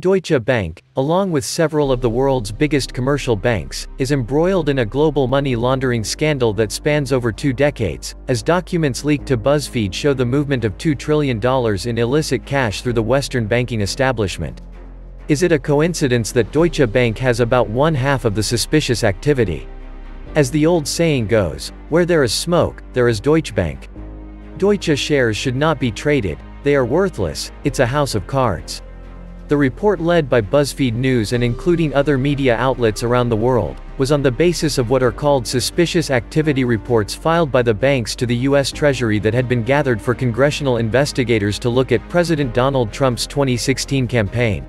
Deutsche Bank, along with several of the world's biggest commercial banks, is embroiled in a global money laundering scandal that spans over two decades, as documents leaked to BuzzFeed show the movement of $2 trillion in illicit cash through the Western banking establishment. Is it a coincidence that Deutsche Bank has about one half of the suspicious activity? As the old saying goes, where there is smoke, there is Deutsche Bank. Deutsche shares should not be traded, they are worthless, it's a house of cards. The report led by BuzzFeed News and including other media outlets around the world, was on the basis of what are called suspicious activity reports filed by the banks to the U.S. Treasury that had been gathered for congressional investigators to look at President Donald Trump's 2016 campaign.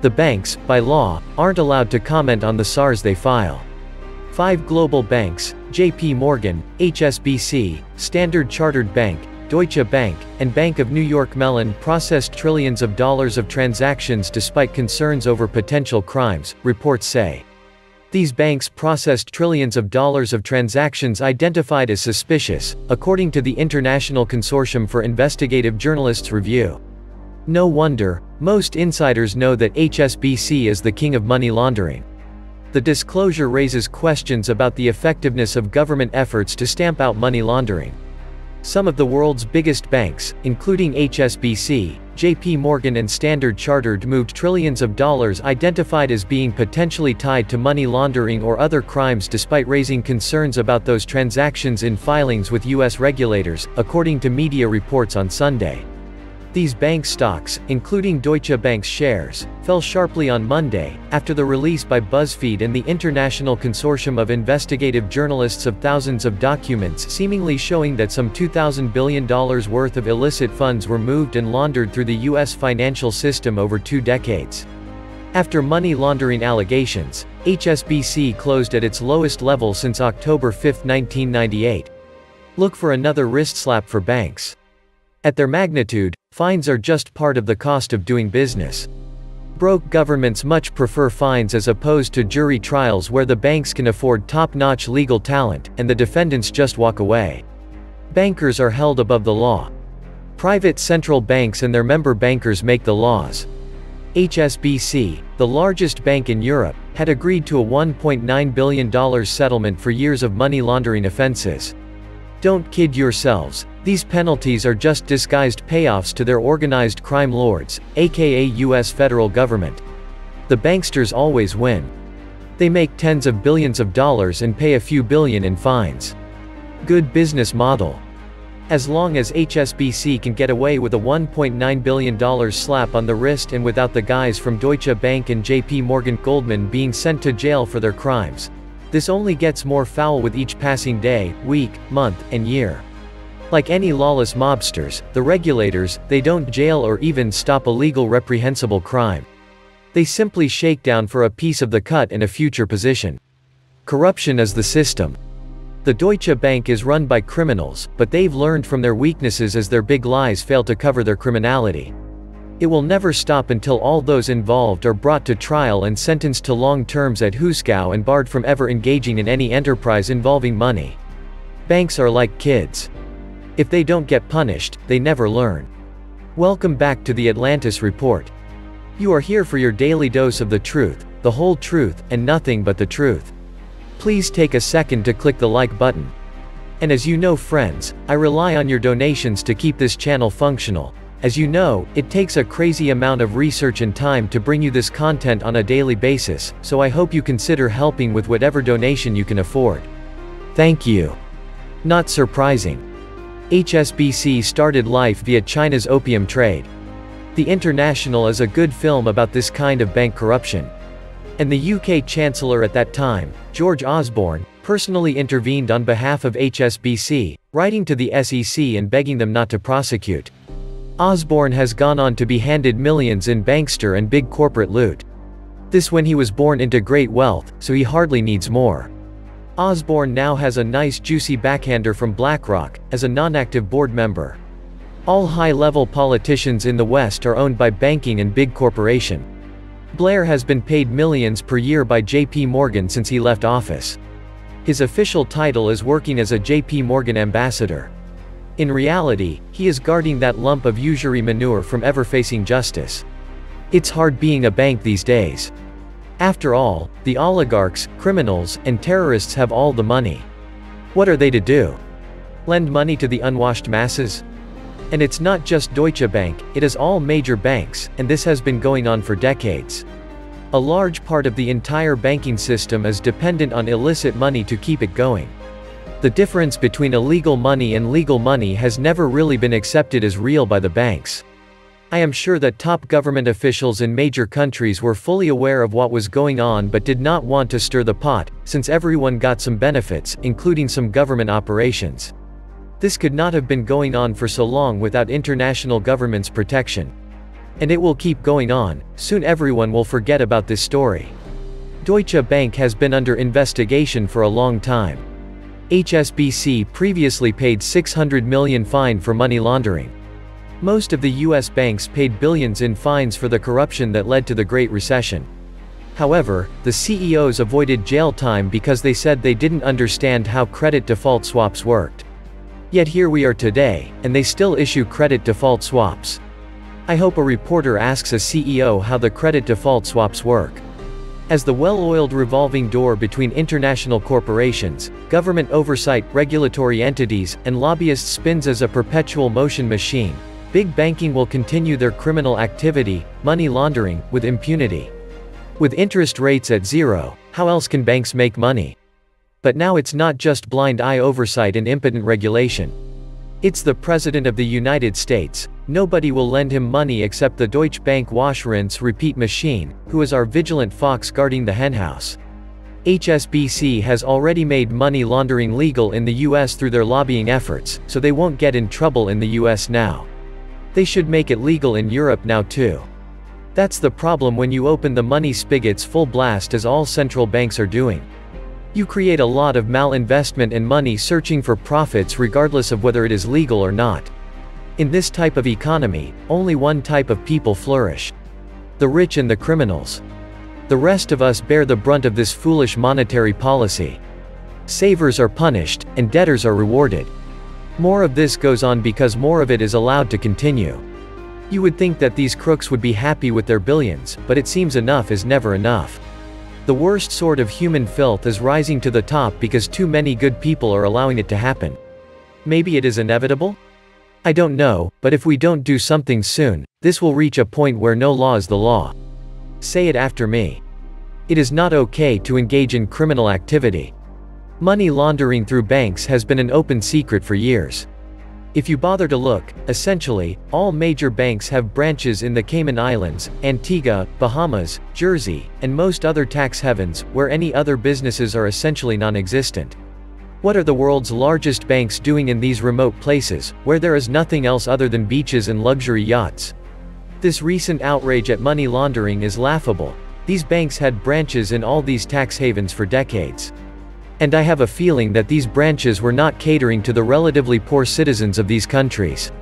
The banks, by law, aren't allowed to comment on the SARs they file. Five global banks, JP Morgan, HSBC, Standard Chartered Bank, Deutsche Bank, and Bank of New York Mellon processed trillions of dollars of transactions despite concerns over potential crimes, reports say. These banks processed trillions of dollars of transactions identified as suspicious, according to the International Consortium for Investigative Journalists Review. No wonder, most insiders know that HSBC is the king of money laundering. The disclosure raises questions about the effectiveness of government efforts to stamp out money laundering. Some of the world's biggest banks, including HSBC, JP Morgan and Standard Chartered moved trillions of dollars identified as being potentially tied to money laundering or other crimes despite raising concerns about those transactions in filings with U.S. regulators, according to media reports on Sunday. These bank stocks, including Deutsche Bank's shares, fell sharply on Monday, after the release by BuzzFeed and the International Consortium of Investigative Journalists of thousands of documents seemingly showing that some $2,000 billion worth of illicit funds were moved and laundered through the U.S. financial system over two decades. After money laundering allegations, HSBC closed at its lowest level since October 5, 1998. Look for another wrist slap for banks. At their magnitude, fines are just part of the cost of doing business. Broke governments much prefer fines as opposed to jury trials where the banks can afford top-notch legal talent, and the defendants just walk away. Bankers are held above the law. Private central banks and their member bankers make the laws. HSBC, the largest bank in Europe, had agreed to a $1.9 billion settlement for years of money laundering offenses. Don't kid yourselves, these penalties are just disguised payoffs to their organized crime lords, aka US federal government. The banksters always win. They make tens of billions of dollars and pay a few billion in fines. Good business model. As long as HSBC can get away with a $1.9 billion slap on the wrist and without the guys from Deutsche Bank and JP Morgan Goldman being sent to jail for their crimes. This only gets more foul with each passing day, week, month, and year. Like any lawless mobsters, the regulators, they don't jail or even stop illegal reprehensible crime. They simply shake down for a piece of the cut in a future position. Corruption is the system. The Deutsche Bank is run by criminals, but they've learned from their weaknesses as their big lies fail to cover their criminality. It will never stop until all those involved are brought to trial and sentenced to long terms at Huskow and barred from ever engaging in any enterprise involving money. Banks are like kids. If they don't get punished, they never learn. Welcome back to the Atlantis Report. You are here for your daily dose of the truth, the whole truth, and nothing but the truth. Please take a second to click the like button. And as you know friends, I rely on your donations to keep this channel functional. As you know, it takes a crazy amount of research and time to bring you this content on a daily basis, so I hope you consider helping with whatever donation you can afford. Thank you. Not surprising. HSBC started life via China's opium trade. The International is a good film about this kind of bank corruption. And the UK Chancellor at that time, George Osborne, personally intervened on behalf of HSBC, writing to the SEC and begging them not to prosecute. Osborne has gone on to be handed millions in bankster and big corporate loot. This when he was born into great wealth, so he hardly needs more. Osborne now has a nice juicy backhander from BlackRock, as a non-active board member. All high-level politicians in the West are owned by banking and big corporation. Blair has been paid millions per year by JP Morgan since he left office. His official title is working as a JP Morgan ambassador. In reality, he is guarding that lump of usury manure from ever facing justice. It's hard being a bank these days. After all, the oligarchs, criminals, and terrorists have all the money. What are they to do? Lend money to the unwashed masses? And it's not just Deutsche Bank, it is all major banks, and this has been going on for decades. A large part of the entire banking system is dependent on illicit money to keep it going. The difference between illegal money and legal money has never really been accepted as real by the banks. I am sure that top government officials in major countries were fully aware of what was going on but did not want to stir the pot, since everyone got some benefits, including some government operations. This could not have been going on for so long without international government's protection. And it will keep going on, soon everyone will forget about this story. Deutsche Bank has been under investigation for a long time. HSBC previously paid 600 million fine for money laundering. Most of the US banks paid billions in fines for the corruption that led to the Great Recession. However, the CEOs avoided jail time because they said they didn't understand how credit default swaps worked. Yet here we are today, and they still issue credit default swaps. I hope a reporter asks a CEO how the credit default swaps work. As the well-oiled revolving door between international corporations, government oversight, regulatory entities, and lobbyists spins as a perpetual motion machine, Big banking will continue their criminal activity, money laundering, with impunity. With interest rates at zero, how else can banks make money? But now it's not just blind eye oversight and impotent regulation. It's the President of the United States, nobody will lend him money except the Deutsche Bank wash rinse repeat machine, who is our vigilant fox guarding the henhouse. HSBC has already made money laundering legal in the US through their lobbying efforts, so they won't get in trouble in the US now. They should make it legal in Europe now too. That's the problem when you open the money spigots full blast as all central banks are doing. You create a lot of malinvestment and money searching for profits regardless of whether it is legal or not. In this type of economy, only one type of people flourish. The rich and the criminals. The rest of us bear the brunt of this foolish monetary policy. Savers are punished, and debtors are rewarded. More of this goes on because more of it is allowed to continue. You would think that these crooks would be happy with their billions, but it seems enough is never enough. The worst sort of human filth is rising to the top because too many good people are allowing it to happen. Maybe it is inevitable? I don't know, but if we don't do something soon, this will reach a point where no law is the law. Say it after me. It is not okay to engage in criminal activity. Money laundering through banks has been an open secret for years. If you bother to look, essentially, all major banks have branches in the Cayman Islands, Antigua, Bahamas, Jersey, and most other tax havens, where any other businesses are essentially non-existent. What are the world's largest banks doing in these remote places, where there is nothing else other than beaches and luxury yachts? This recent outrage at money laundering is laughable. These banks had branches in all these tax havens for decades. And I have a feeling that these branches were not catering to the relatively poor citizens of these countries.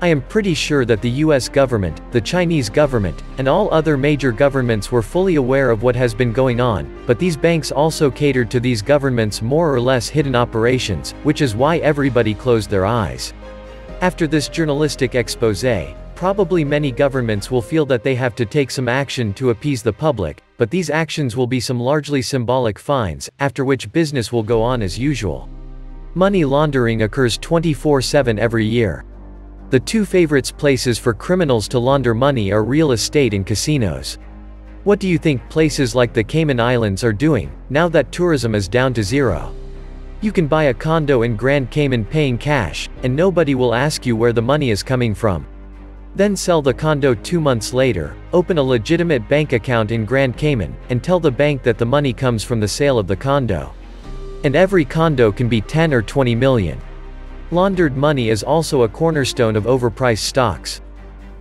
I am pretty sure that the US government, the Chinese government, and all other major governments were fully aware of what has been going on, but these banks also catered to these governments' more or less hidden operations, which is why everybody closed their eyes. After this journalistic expose, Probably many governments will feel that they have to take some action to appease the public, but these actions will be some largely symbolic fines, after which business will go on as usual. Money laundering occurs 24-7 every year. The two favorites places for criminals to launder money are real estate and casinos. What do you think places like the Cayman Islands are doing, now that tourism is down to zero? You can buy a condo in Grand Cayman paying cash, and nobody will ask you where the money is coming from. Then sell the condo two months later, open a legitimate bank account in Grand Cayman, and tell the bank that the money comes from the sale of the condo. And every condo can be 10 or 20 million. Laundered money is also a cornerstone of overpriced stocks.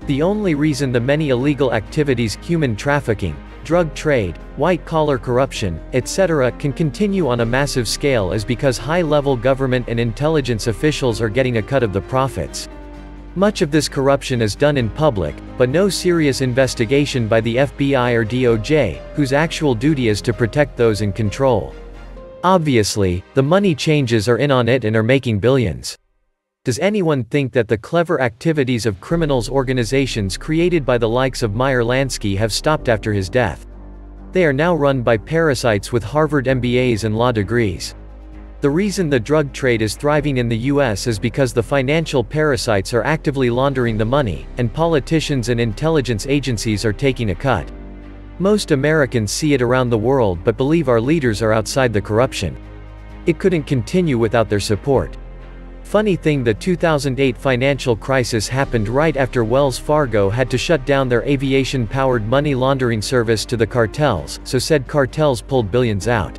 The only reason the many illegal activities, human trafficking, drug trade, white-collar corruption, etc. can continue on a massive scale is because high-level government and intelligence officials are getting a cut of the profits. Much of this corruption is done in public, but no serious investigation by the FBI or DOJ, whose actual duty is to protect those in control. Obviously, the money changes are in on it and are making billions. Does anyone think that the clever activities of criminals organizations created by the likes of Meyer Lansky have stopped after his death? They are now run by parasites with Harvard MBAs and law degrees. The reason the drug trade is thriving in the US is because the financial parasites are actively laundering the money, and politicians and intelligence agencies are taking a cut. Most Americans see it around the world but believe our leaders are outside the corruption. It couldn't continue without their support. Funny thing the 2008 financial crisis happened right after Wells Fargo had to shut down their aviation-powered money laundering service to the cartels, so said cartels pulled billions out.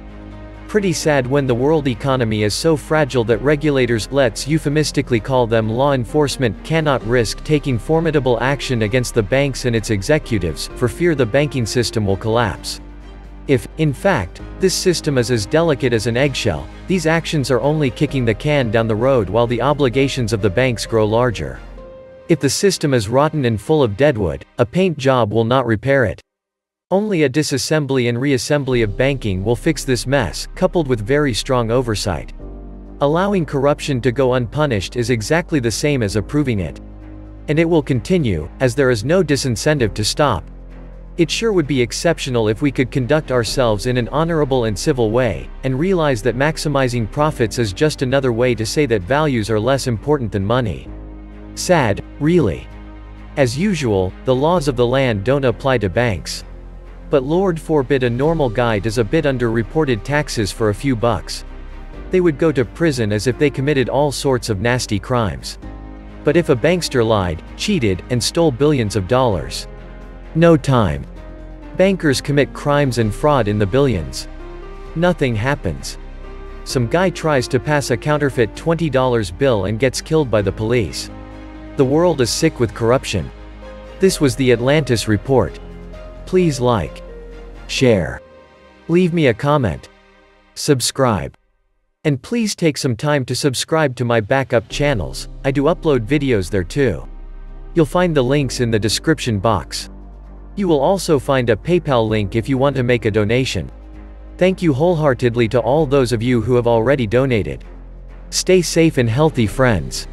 Pretty sad when the world economy is so fragile that regulators, let's euphemistically call them law enforcement, cannot risk taking formidable action against the banks and its executives, for fear the banking system will collapse. If, in fact, this system is as delicate as an eggshell, these actions are only kicking the can down the road while the obligations of the banks grow larger. If the system is rotten and full of deadwood, a paint job will not repair it. Only a disassembly and reassembly of banking will fix this mess, coupled with very strong oversight. Allowing corruption to go unpunished is exactly the same as approving it. And it will continue, as there is no disincentive to stop. It sure would be exceptional if we could conduct ourselves in an honorable and civil way, and realize that maximizing profits is just another way to say that values are less important than money. Sad, really. As usual, the laws of the land don't apply to banks. But Lord forbid a normal guy does a bit under reported taxes for a few bucks. They would go to prison as if they committed all sorts of nasty crimes. But if a bankster lied, cheated, and stole billions of dollars. No time. Bankers commit crimes and fraud in the billions. Nothing happens. Some guy tries to pass a counterfeit $20 bill and gets killed by the police. The world is sick with corruption. This was the Atlantis Report. Please like, share, leave me a comment, subscribe. And please take some time to subscribe to my backup channels, I do upload videos there too. You'll find the links in the description box. You will also find a PayPal link if you want to make a donation. Thank you wholeheartedly to all those of you who have already donated. Stay safe and healthy friends.